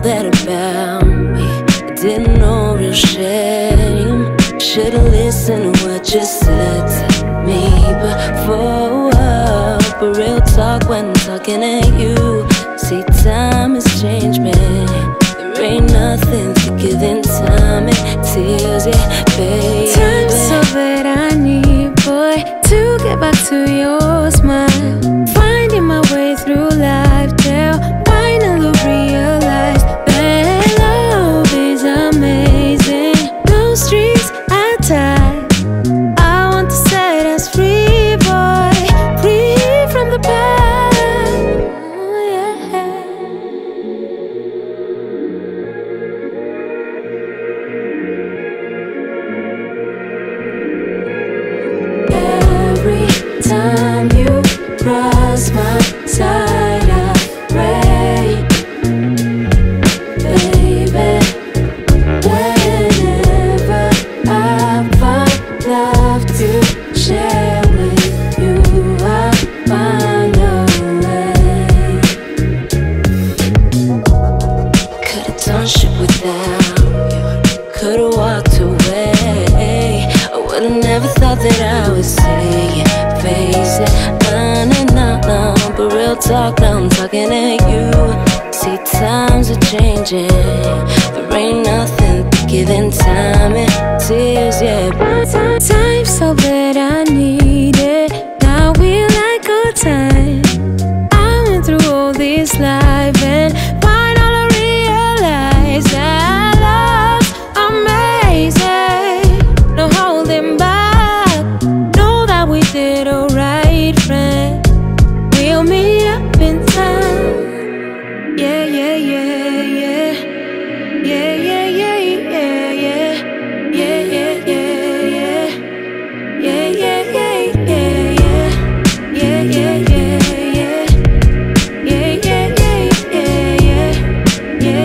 didn't know real shame. Should've listened to what you said to me before. But real talk when I'm talking at you. See, time has changed me. There ain't nothing thicker than time and tears, yeah, baby. Time's all that I need, boy, to get back to your that I would say it, face it, on and on. But real talk, I'm talking at you. See, times are changing. There ain't nothing thicker than time and tears, yeah. That I needed. Time.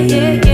Yeah, yeah,